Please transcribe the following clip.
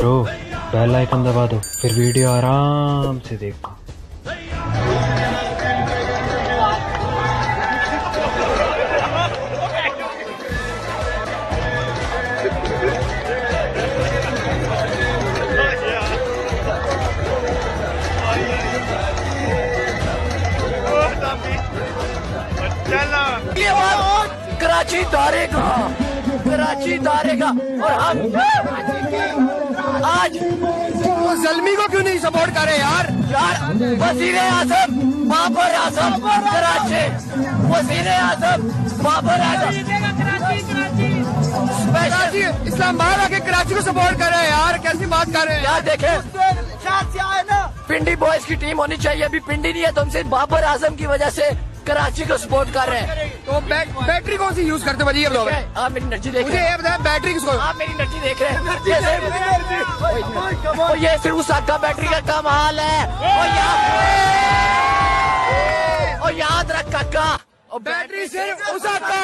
Bro bell icon दबा दो, फिर वीडियो आराम से देखो। कराची दारेगा कराची दारेगा और हम आज तो जलमी को क्यों नहीं सपोर्ट करे यार? यार वज़ीर आज़म बाबर आज़म कराची। वज़ीर आज़म बाबर आज़म। कराची इस्लामाबाद आके कराची को सपोर्ट करे यार कैसी बात कर रहे हैं? यार देखे। पिंडी बॉयज़ की टीम होनी चाहिए अभी पिंडी नहीं है तो हम सिर्फ़ बाबर आज़म की वजह से कराची को सपोर्ट कर रहे हैं। तो बै, बैटरी कौन सी यूज़ करते भाजी आप मेरी एनर्जी देख मुझे रहे हैं। ये बताया बैटरी किसको? आप मेरी एनर्जी देख रहे हैं। ये सिर्फ़ और ये सिर्फ़ उस का बैटरी का कम हाल है। और याद रख काका और बैटरी सिर्फ़ उसा का।